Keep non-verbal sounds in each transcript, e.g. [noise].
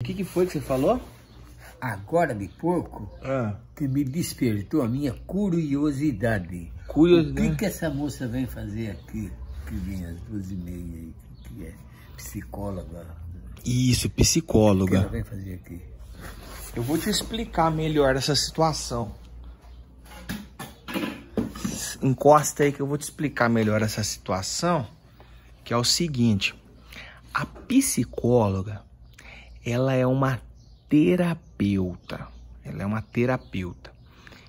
O que, que foi que você falou? Agora de pouco, Ah, que me despertou a minha curiosidade. O curiosidade. que, que essa moça vem fazer aqui? Que vem às duas e meia aí, que, é psicóloga. Isso, O que ela psicóloga. vem fazer aqui? Eu vou te explicar melhor essa situação. Encosta aí que eu vou te explicar melhor essa situação, que é o seguinte. A psicóloga, ela é uma terapeuta. Ela é uma terapeuta.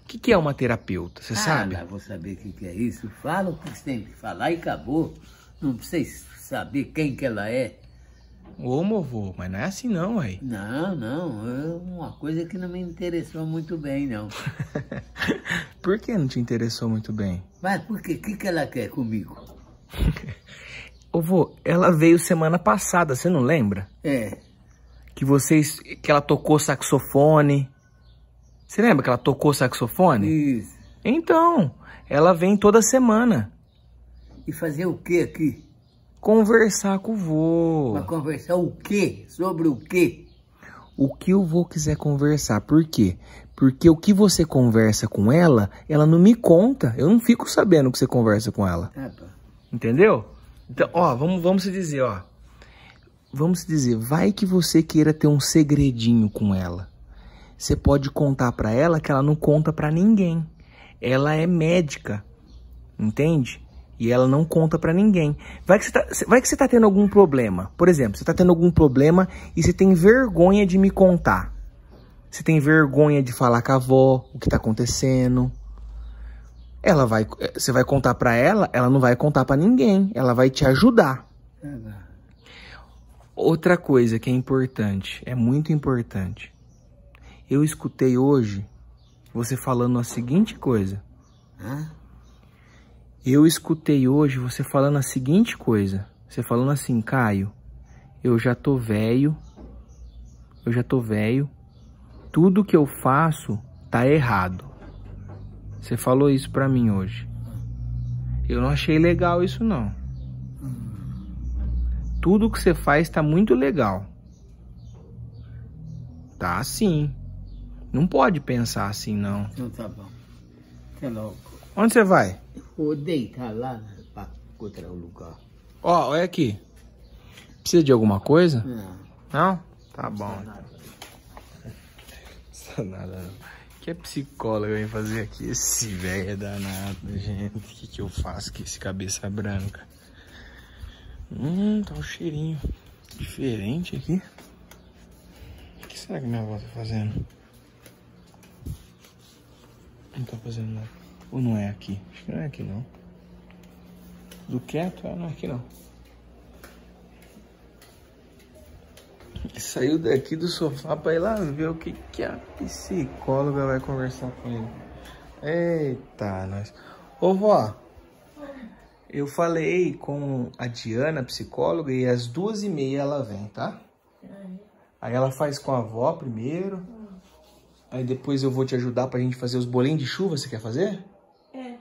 O que, que é uma terapeuta? Você sabe? Ah, vou saber o que, que é isso. Fala o que você tem que falar e acabou. Não precisa saber quem que ela é. Ô, movô, mas não é assim não, ué. Não, não, é uma coisa que não me interessou muito bem, não. [laughs] Por que não te interessou muito bem? Mas por quê? O que, que ela quer comigo? [laughs] Ô, vô, ela veio semana passada, você não lembra? É, Que vocês, que ela tocou saxofone. Você lembra que ela tocou saxofone? isso. Então, ela vem toda semana E fazer o que aqui? conversar com o vô. Pra conversar o quê? Sobre o quê? O que o vô quiser conversar. Por quê? Porque o que você conversa com ela, ela não me conta. Eu não fico sabendo o que você conversa com ela. Ah, pá. Entendeu? Então, ó, vamos, vamos se dizer, ó. Vamos dizer, vai que você queira ter um segredinho com ela. Você pode contar pra ela que ela não conta pra ninguém. Ela é médica, entende? E ela não conta pra ninguém. Vai que, você tá, tá tendo algum problema. Por exemplo, você tá tendo algum problema e você tem vergonha de me contar. Você tem vergonha de falar com a avó o que tá acontecendo. Ela vai, você vai contar pra ela, ela não vai contar pra ninguém. Ela vai te ajudar. Outra coisa que é importante, é muito importante. Eu escutei hoje você falando a seguinte coisa. Hã? Eu escutei hoje você falando a seguinte coisa. Você falando assim, Caio, eu já tô velho. Eu já tô velho. Tudo que eu faço tá errado. Você falou isso pra mim hoje. Eu não achei legal isso não. Tudo que você faz tá muito legal. Tá sim. Não pode pensar assim não. Então tá bom. Até logo. Onde você vai? Vou deitar lá pra encontrar o lugar. Ó, olha aqui. Precisa de alguma coisa? Não, Não? Tá bom. não nada. Precisa nada não. Que é psicólogo vem fazer aqui? Esse velho é danado, gente. O que, que eu faço com esse cabeça branca? Hum, tá um cheirinho diferente aqui. O que será que minha avó tá fazendo? Não tá fazendo nada. Ou não é aqui? Acho que não é aqui não. Do quieto, é, não é aqui não. Saiu daqui do sofá pra ir lá ver o que, que a psicóloga vai conversar com ele. Eita, nós. Ô vó, eu falei com a Diana, psicóloga, e às duas e meia ela vem, tá? Aí ela faz com a avó primeiro. Aí depois eu vou te ajudar pra gente fazer os bolinhos de chuva, você quer fazer? É.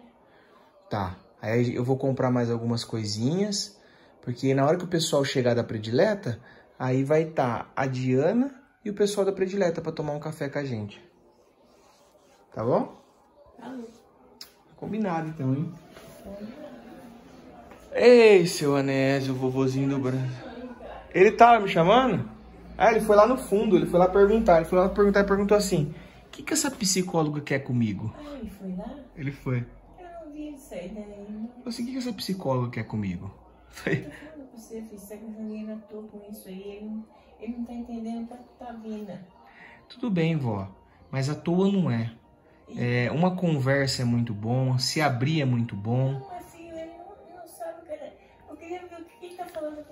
Tá. Aí eu vou comprar mais algumas coisinhas, porque na hora que o pessoal chegar da predileta, aí vai estar a Diana e o pessoal da predileta pra tomar um café com a gente. Tá bom? Tá bom. Combinado então, hein? Ei, seu Anésio, vovozinho do Brasil. Ele tava me chamando? Ah, ele foi lá no fundo, ele foi lá perguntar. Ele foi lá perguntar e perguntou assim: O que, que essa psicóloga quer comigo? Ah, ele foi lá? Ele foi. Eu não vi isso aí. Não Eu assim, o que, que essa psicóloga quer comigo? Falei, tô falando pra você, filho. Você que ninguém não tô com isso aí. Ele, não- ele não tá entendendo pra que tá vindo. Tudo bem, vó, mas à toa não é. É, uma conversa é muito bom, se abrir é muito bom. Não, mas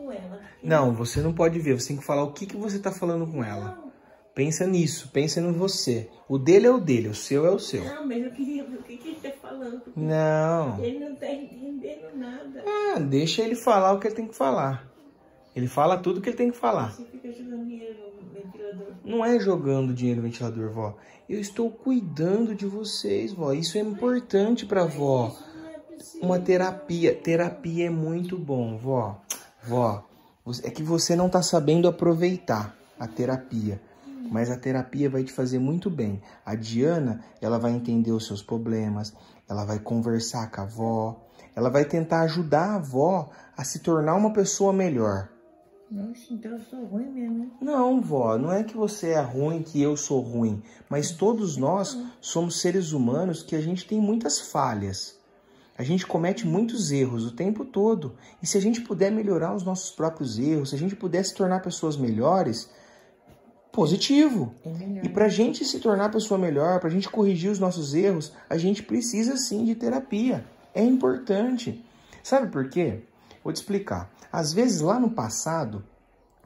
com ela. Não, você não pode ver, você tem que falar o que, que você tá falando com ela. Não, Pensa nisso, pensa no você. O dele é o dele, o seu é o seu. não, mas eu queria ver o que que ele tá falando. Não. Ele não tá entendendo nada. Ah, deixa ele falar o que ele tem que falar. Ele fala tudo que ele tem que falar. Você fica jogando dinheiro no ventilador. Não é jogando dinheiro no ventilador, vó. Eu estou cuidando de vocês, vó. Isso é importante pra vó. É. Uma terapia. Terapia é muito bom, vó. Vó, é que você não tá sabendo aproveitar. a terapia. Mas a terapia vai te fazer muito bem. A Diana, ela vai entender os seus problemas, ela vai conversar com a avó, ela vai tentar ajudar a avó a se tornar uma pessoa melhor. Nossa, então eu sou ruim mesmo? Não, vó, não é que você é ruim, que eu sou ruim, mas todos nós somos seres humanos que a gente tem muitas falhas. A gente comete muitos erros o tempo todo. E se a gente puder melhorar os nossos próprios erros, se a gente puder se tornar pessoas melhores, positivo. É. E para a gente se tornar pessoa melhor, para a gente corrigir os nossos erros, a gente precisa sim de terapia. É importante. Sabe por quê? Vou te explicar. Às vezes lá no passado,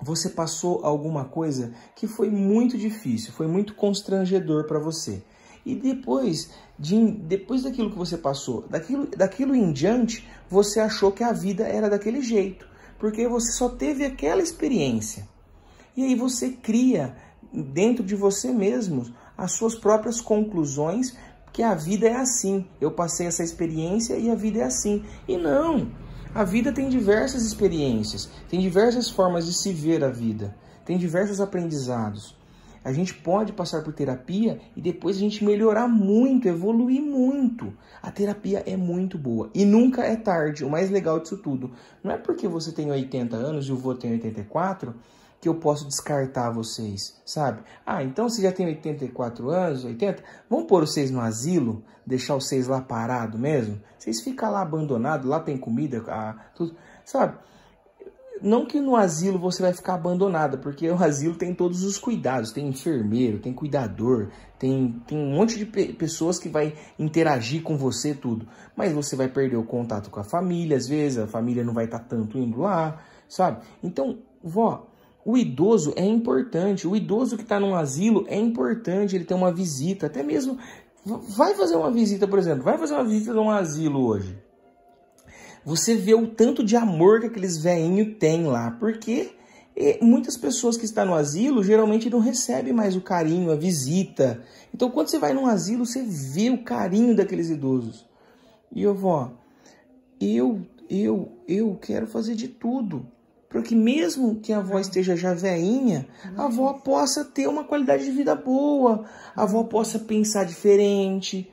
você passou alguma coisa que foi muito difícil, foi muito constrangedor para você. E depois, de, depois daquilo que você passou, daquilo, daquilo em diante, você achou que a vida era daquele jeito, porque você só teve aquela experiência. E aí você cria dentro de você mesmo as suas próprias conclusões que a vida é assim. Eu passei essa experiência e a vida é assim. E não, a vida tem diversas experiências, tem diversas formas de se ver a vida, tem diversos aprendizados. A gente pode passar por terapia e depois a gente melhorar muito, evoluir muito. A terapia é muito boa e nunca é tarde. O mais legal disso tudo não é porque você tem 80 anos e o vô tem 84 que eu posso descartar vocês, sabe? Ah, então você já tem 84 anos, 80, vamos pôr vocês no asilo, deixar vocês lá parado mesmo? Vocês ficam lá abandonados, lá tem comida, ah, tudo, sabe? Não que no asilo você vai ficar abandonada, porque o asilo tem todos os cuidados, tem enfermeiro, tem cuidador, tem, tem um monte de pe pessoas que vai interagir com você, tudo. Mas você vai perder o contato com a família, às vezes a família não vai estar tanto indo lá, sabe? Então, vó, o idoso é importante, o idoso que está num asilo é importante ele ter uma visita, até mesmo vai fazer uma visita, por exemplo, vai fazer uma visita num asilo hoje. Você vê o tanto de amor que aqueles velhinhos têm lá, porque muitas pessoas que estão no asilo geralmente não recebem mais o carinho, a visita. Então, quando você vai num asilo, você vê o carinho daqueles idosos. E eu vó, eu, eu, eu quero fazer de tudo para que mesmo que a avó esteja já veinha, a avó possa ter uma qualidade de vida boa, a avó possa pensar diferente,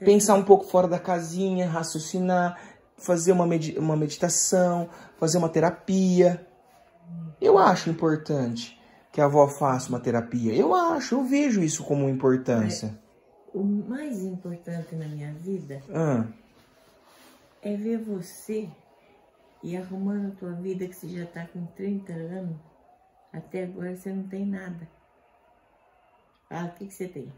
pensar um pouco fora da casinha, raciocinar, fazer uma, med uma meditação, fazer uma terapia. Eu acho importante que a avó faça uma terapia. Eu acho, eu vejo isso como importância. O mais importante na minha vida Ah, é ver você e arrumando a tua vida que você já está com 30 anos. Até agora você não tem nada. Fala, o que, que você tem?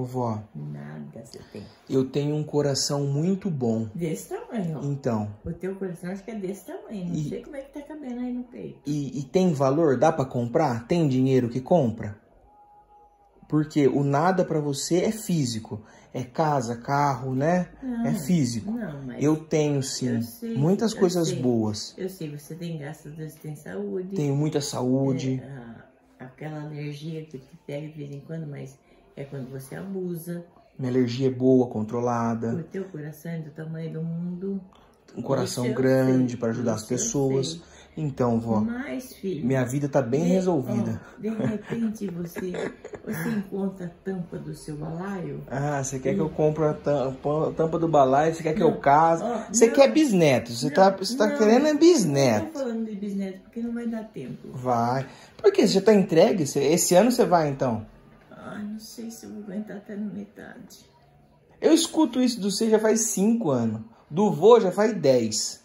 Ô vó, Nada você tem. eu tenho um coração muito bom. Desse tamanho, ó. Então, O teu coração acho que é desse tamanho. Não E- sei como é que tá cabendo aí no peito. E, e tem valor? Dá pra comprar? Tem dinheiro que compra? Porque o nada pra você é físico. É casa, carro, né? Não, é físico. Não, mas Eu tenho sim Eu sei, muitas coisas sei. boas. eu sei, você tem graças a Deus, tem saúde. Tenho muita saúde. É, a- aquela alergia que te pega de vez em quando, mas é quando você abusa. Minha alergia é boa, O controlada. teu coração é do tamanho do mundo. Um coração Isso eu grande para ajudar as isso eu pessoas. Então, vó, Mas, filho. minha vida tá bem de- resolvida. ó, de repente você, você encontra a tampa do seu balaio. Ah, você quer que eu compre a tampa, a tampa do balaio? Você quer que eu case? ó, Você não. quer bisneto? Você tá, você tá Não, querendo é Não bisneto? tô falando de bisneto, porque não vai dar tempo. Vai. Por quê? Você já tá entregue? Esse ano você vai então? Ai, não sei se eu vou aguentar até na metade. Eu escuto isso do você já faz cinco anos. Do vô já faz dez.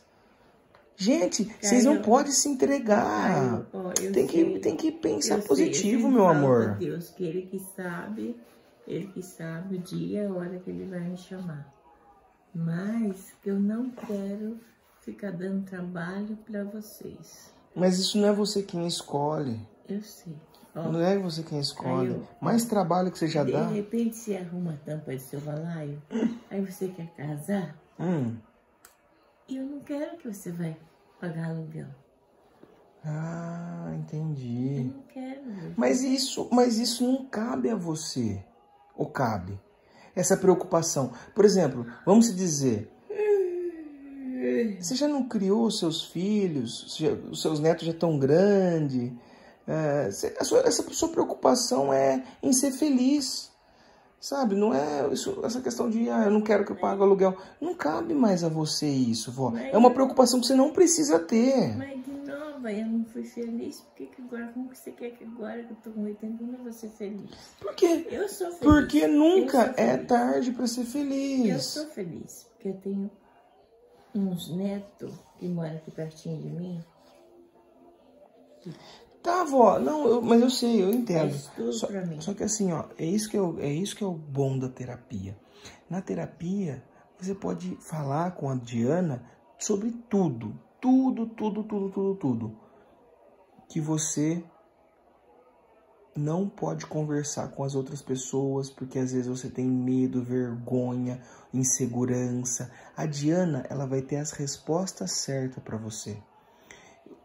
Gente, vocês não podem se entregar. ó, Tem que, sei. tem que pensar Eu sei, positivo, sempre meu amor. Deus que ele que sabe, ele que sabe o dia e a hora que ele vai me chamar. Mas que eu não quero ficar dando trabalho para vocês. Mas isso não é você quem escolhe. Eu sei. Ó, Não é você quem escolhe. Eu- Mais trabalho que você já de dá. repente você arruma a tampa do seu balaio, aí você quer casar, Hum. e eu não quero que você vai pagar aluguel. Ah, Eu entendi. não quero. Mas isso, mas isso não cabe a você. Ou cabe? Essa preocupação. Por exemplo, vamos se dizer, você já não criou os seus filhos, os seus netos já estão grandes, É, sua, essa sua preocupação é em ser feliz. Sabe, não é isso, essa questão de ah, eu não quero que eu pague aluguel. Não cabe mais a você isso, vó. É uma preocupação que você não precisa ter. Mas de novo, eu não fui feliz. Por que, que agora, como que você quer que agora que eu tô com 80 eu não vou ser feliz? Por quê? Eu sou feliz. Porque nunca é tarde para ser feliz. Eu sou feliz, porque eu tenho uns netos que moram aqui pertinho de mim. Tá, vó, não, eu, mas eu sei, eu entendo. Faz tudo Só, pra mim. só que assim, ó, é isso que, eu, é isso que é o bom da terapia. Na terapia, você pode falar com a Diana sobre tudo, tudo, tudo, tudo, tudo, tudo. Que você não pode conversar com as outras pessoas porque às vezes você tem medo, vergonha, insegurança. A Diana, ela vai ter as respostas certas para você.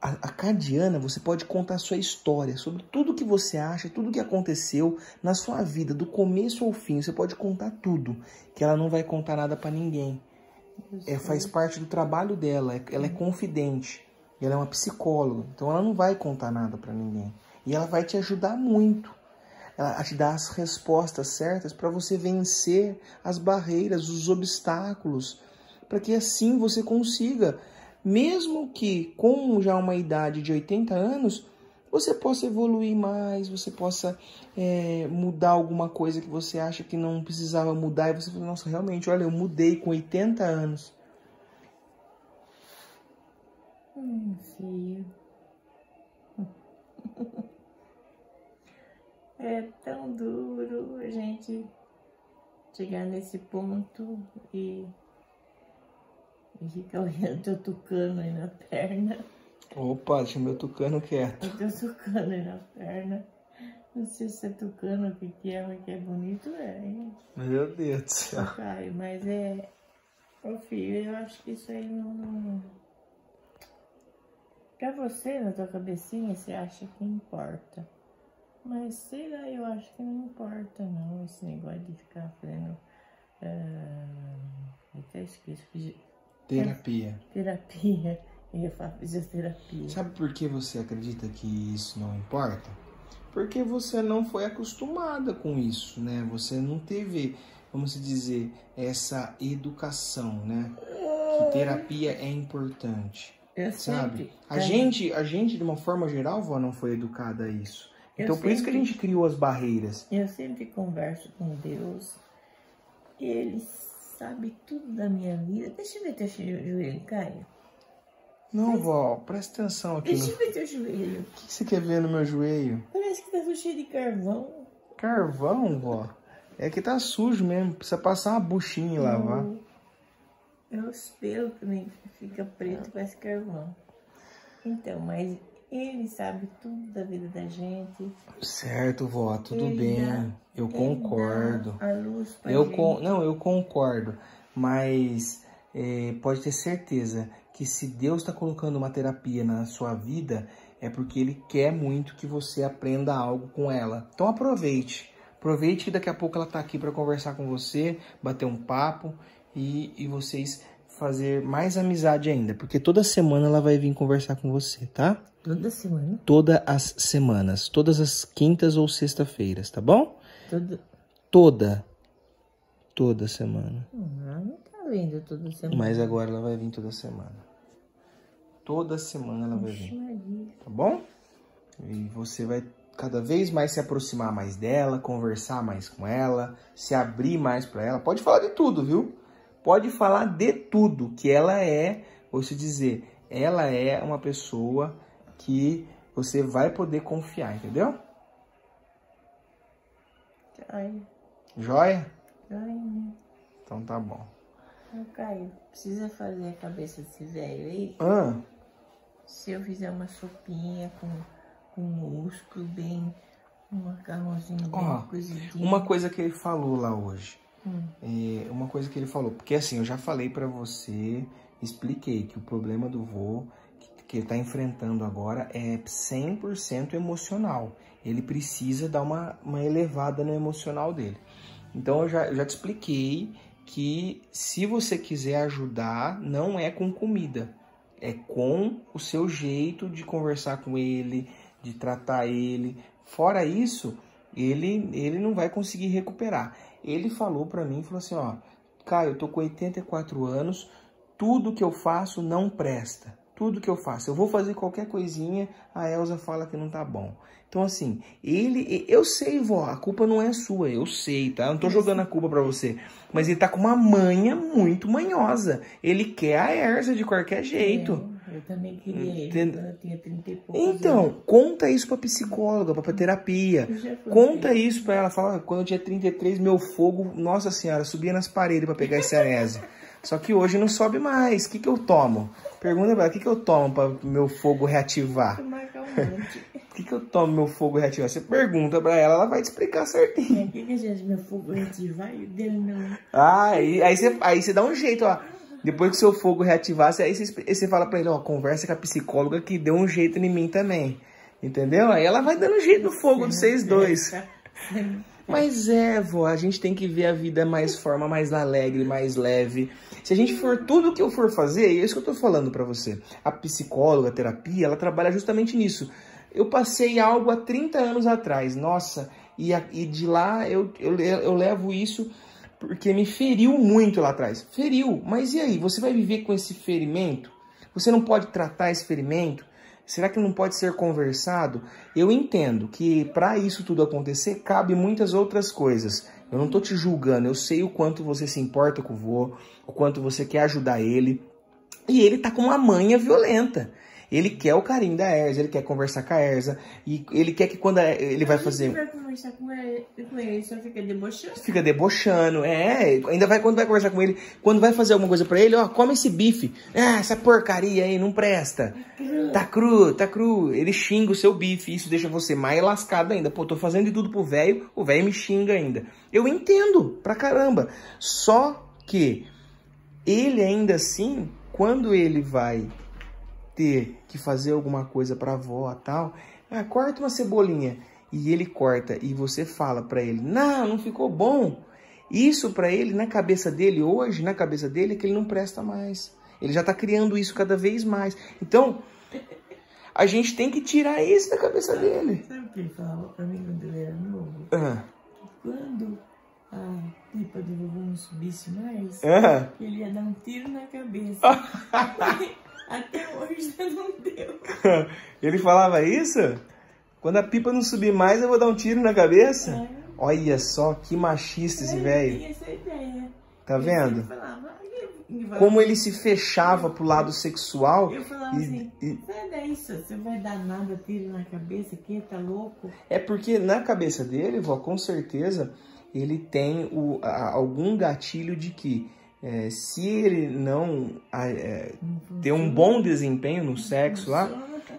A, a Cadiana, você pode contar a sua história sobre tudo que você acha, tudo que aconteceu na sua vida, do começo ao fim. Você pode contar tudo, que ela não vai contar nada para ninguém. É, faz parte do trabalho dela, é- ela é confidente, ela é uma psicóloga, então ela não vai contar nada para ninguém. E ela vai te ajudar muito ela a te dar as respostas certas para você vencer as barreiras, os obstáculos, para que assim você consiga, mesmo que com já uma idade de 80 anos, você possa evoluir mais, você possa é, mudar alguma coisa que você acha que não precisava mudar e você fala, nossa, realmente, olha, eu mudei com 80 anos. Hum, filho. [laughs] É tão duro a gente chegar nesse ponto e, e ficar olhando teu tucano aí na perna. Opa, deixa meu tucano quieto. O teu tucano aí na perna. Não sei se é tucano, o que que é, mas que é bonito, é, hein? Meu Deus do céu. Caio, mas é. Ô filho, eu acho que isso aí não. Pra você, na tua cabecinha, você acha que importa. Mas sei lá, eu acho que não importa não, esse negócio de ficar fazendo. eu até esqueço. Terapia. Terapia. [laughs] Eu falar fisioterapia. Sabe por que você acredita que isso não importa? Porque você não foi acostumada com isso, né? Você não teve, vamos dizer, essa educação, né? Que terapia é importante, Eu sabe? sempre. A gente, a gente de uma forma geral, vó, não foi educada a isso. Eu Então por isso que a sempre- gente criou as barreiras. Eu sempre converso com Deus. Ele sabe tudo da minha vida. Deixa eu ver teu joelho, Caio. Não, vó, presta atenção aqui. Deixa No... eu ver teu joelho. O que você quer ver no meu joelho? Parece que tá cheio de carvão. Carvão, vó. É que tá sujo mesmo. Precisa passar uma buchinha e lavar. É os pelos também fica preto, parece carvão. Então, mas ele sabe tudo da vida da gente. Certo, vó, tudo Ele bem. dá- eu concordo. Eu con... Não, eu concordo. Mas é, pode ter certeza que se Deus está colocando uma terapia na sua vida, é porque Ele quer muito que você aprenda algo com ela. Então aproveite. Aproveite que daqui a pouco ela está aqui para conversar com você, bater um papo e, e vocês fazer mais amizade ainda. Porque toda semana ela vai vir conversar com você, tá? Toda semana. Todas as semanas. Todas as quintas ou sexta-feiras, tá bom? Toda... Toda. Toda semana. Ah, não tá vindo toda semana. Mas agora ela vai vir toda semana. Toda semana ela vai vir, Maria. tá bom? E você vai cada vez mais se aproximar mais dela, conversar mais com ela, se abrir mais para ela. Pode falar de tudo, viu? Pode falar de tudo que ela é, vou te dizer, ela é uma pessoa que você vai poder confiar, entendeu? Caio, Joia? Caio, Então tá bom. Ô, Caio, precisa fazer a cabeça desse velho aí? Ah, Se eu fizer uma sopinha com, com músculo bem, um macarrãozinho bem Ó, cozidinho. uma coisa que ele falou lá hoje. Hum. É, uma coisa que ele falou, porque assim, eu já falei pra você, expliquei que o problema do vô que, que ele tá enfrentando agora é 100% emocional. Ele precisa dar uma, uma elevada no emocional dele. Então eu já, eu já te expliquei que se você quiser ajudar, não é com comida, é com o seu jeito de conversar com ele, de tratar ele. Fora isso, ele, ele não vai conseguir recuperar. Ele falou para mim, falou assim, ó, Caio, eu tô com 84 anos, tudo que eu faço não presta. Tudo que eu faço. Eu vou fazer qualquer coisinha, a Elsa fala que não tá bom. Então, assim, ele. Eu sei, vó, a culpa não é sua, eu sei, tá? Eu não tô jogando a culpa pra você. Mas ele tá com uma manha muito manhosa. Ele quer a Erza de qualquer jeito. É, eu também queria ele Entendo. quando eu tinha 30 e poucos Então, anos. conta isso pra psicóloga, pra terapia. Conta isso pra ela. Fala, quando eu tinha 33, meu fogo, nossa senhora, subia nas paredes pra pegar esse anésio. Só que hoje não sobe mais. O que, que eu tomo? Pergunta pra ela, o que, que eu tomo pra meu fogo reativar? O [laughs] que, que eu tomo meu fogo reativar? Você pergunta pra ela, ela vai te explicar certinho. É, o que que a gente, meu fogo reativar e o dele não. Ah, aí, aí, você, aí você dá um jeito, ó. Depois que seu fogo reativasse, aí você, aí você fala pra ele, ó, conversa com a psicóloga que deu um jeito em mim também. Entendeu? Aí ela vai dando jeito no fogo de vocês dois. [laughs] Mas é, vó, a gente tem que ver a vida mais forma, mais alegre, mais leve. Se a gente for tudo que eu for fazer, é isso que eu tô falando pra você. A psicóloga, a terapia, ela trabalha justamente nisso. Eu passei algo há 30 anos atrás, nossa, e, a- e de lá eu, eu, eu levo isso porque me feriu muito lá atrás. Feriu, mas e aí? Você vai viver com esse ferimento? Você não pode tratar esse ferimento? Será que não pode ser conversado? Eu entendo que para isso tudo acontecer, cabe muitas outras coisas. Eu não tô te julgando, eu sei o quanto você se importa com o vô, o quanto você quer ajudar ele. E ele tá com uma manha violenta. Ele quer o carinho da Erza, ele quer conversar com a Erza, e ele quer que quando ele vai fazer vai conversar com ele, com ele só fica debochando. fica debochando, é, ainda vai quando vai conversar com ele, quando vai fazer alguma coisa pra ele, ó, come esse bife, ah, essa porcaria aí não presta, tá cru, tá cru, ele xinga o seu bife, isso deixa você mais lascado ainda, pô, tô fazendo de tudo pro velho, o velho me xinga ainda, eu entendo pra caramba, só que ele ainda assim, quando ele vai ter que fazer alguma coisa pra avó tal, ah, corta uma cebolinha e ele corta e você fala pra ele, não, não ficou bom. Isso pra ele, na cabeça dele, hoje, na cabeça dele, é que ele não presta mais. Ele já tá criando isso cada vez mais. Então, a gente tem que tirar isso da cabeça dele. Sabe o que ele falava pra mim quando ele era novo? Ah, Quando a pipa do vovô não subisse mais, ah. ele ia dar um tiro na cabeça. [laughs] Até hoje não deu. [laughs] Ele falava isso? Quando a pipa não subir mais, eu vou dar um tiro na cabeça? É. Olha só, que machista esse velho. tinha essa ideia. Tá vendo? sempre falava, "Ai, eu- eu- Como ele se fechava pro lado sexual. Eu falava e- assim, e- daí, só, você vai dar nada, tiro na cabeça aqui, tá louco? É porque na cabeça dele, vó, com certeza, ele tem o, a- algum gatilho de que é, se ele não é, ter um bom desempenho no sexo lá,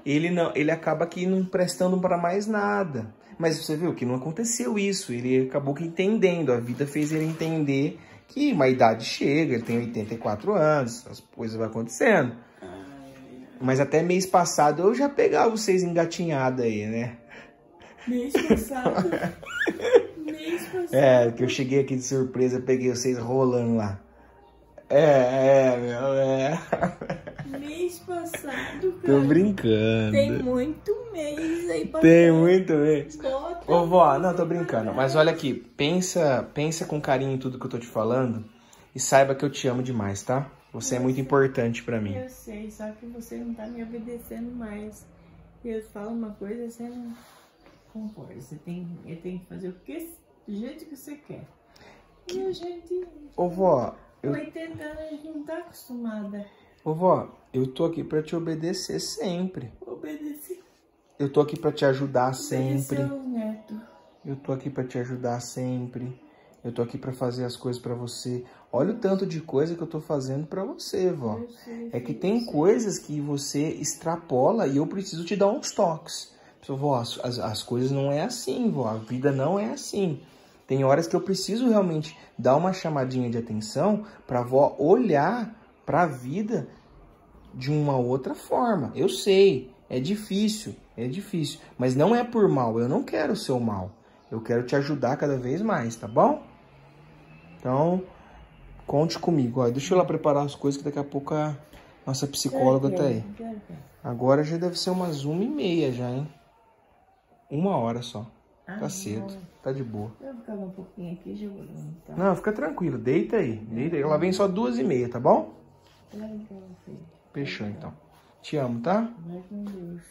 ele não, ele acaba aqui não prestando para mais nada. Mas você viu que não aconteceu isso. Ele acabou que entendendo. A vida fez ele entender que uma idade chega, ele tem 84 anos, as coisas vão acontecendo. Mas até mês passado eu já pegava vocês engatinhados aí, né? Mês passado. [laughs] mês passado. É, que eu cheguei aqui de surpresa, peguei vocês rolando lá. É, é, meu, é. [laughs] Mês passado, Tô cara. brincando. Tem muito mês aí pra Tem muito. Bota Ô, vó, não, tô brincando. Mas olha aqui, pensa, pensa com carinho em tudo que eu tô te falando e saiba que eu te amo demais, tá? Você é muito importante pra mim. Eu sei, só que você não tá me obedecendo mais. Eu falo uma coisa, você não concorda. Você tem, eu tenho que fazer o que, do jeito que você quer. E a gente, Ô, vó, eu, 80 anos, a gente não tá acostumada ô, vó, eu tô aqui pra te obedecer sempre. obedecer. Eu tô aqui pra te ajudar Obedecer sempre. aos netos. Eu tô aqui pra te ajudar sempre. Eu tô aqui pra fazer as coisas pra você. Olha o tanto de coisa que eu tô fazendo pra você, vó. Sei, É que tem coisas que você extrapola e eu preciso te dar uns toques. Vó, as, as, as coisas não é assim, vó. A vida não é assim. Tem horas que eu preciso realmente dar uma chamadinha de atenção pra vó olhar pra vida de uma outra forma. Eu sei, é difícil, é difícil. Mas não é por mal, eu não quero o seu mal. Eu quero te ajudar cada vez mais, tá bom? Então, conte comigo. Ó, deixa eu lá preparar as coisas que daqui a pouco a nossa psicóloga tá aí. Agora já deve ser umas uma e meia já, hein? Uma hora só. Ah, Tá cedo. Tá de boa. Eu vou ficar um pouquinho aqui jogando, tá? Não, fica tranquilo. Deita aí. Deita aí. Ela vem só duas e meia, tá bom? Fechou, então. Te amo, tá? Vai com Deus.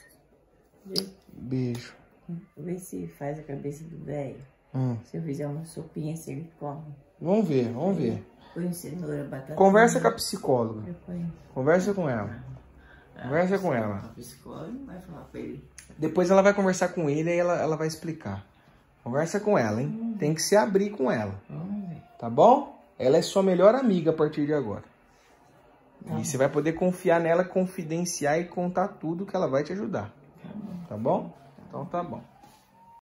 Vê, Beijo. vê se faz a cabeça do velho. Hum. Se eu fizer uma sopinha, se ele come. Vamos ver, vamos ver. Põe cenoura, batata. Conversa com a psicóloga. Conversa com ela. Conversa com ela. A psicóloga não vai falar pra ele. Depois ela vai conversar com ele e ela, ela vai explicar. Conversa com ela, hein? Tem que se abrir com ela. Tá bom? Ela é sua melhor amiga a partir de agora. E você vai poder confiar nela, confidenciar e contar tudo que ela vai te ajudar. Tá bom? Então tá bom.